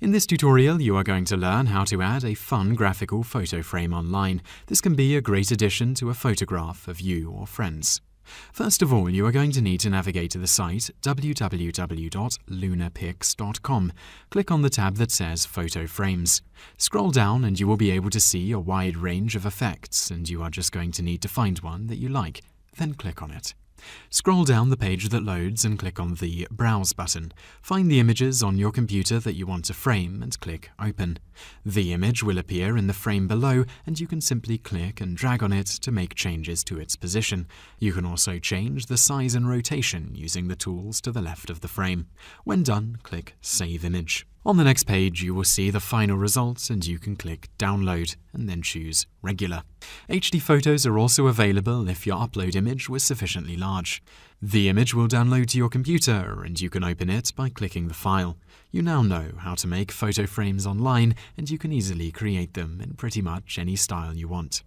In this tutorial, you are going to learn how to add a fun graphical photo frame online. This can be a great addition to a photograph of you or friends. First of all, you are going to need to navigate to the site www.loonapix.com. Click on the tab that says Photo Frames. Scroll down and you will be able to see a wide range of effects, and you are just going to need to find one that you like. Then click on it. Scroll down the page that loads and click on the Browse button. Find the images on your computer that you want to frame and click Open. The image will appear in the frame below and you can simply click and drag on it to make changes to its position. You can also change the size and rotation using the tools to the left of the frame. When done, click Save Image. On the next page, you will see the final results and you can click Download and then choose Regular. HD photos are also available if your upload image was sufficiently large. The image will download to your computer and you can open it by clicking the file. You now know how to make photo frames online and you can easily create them in pretty much any style you want.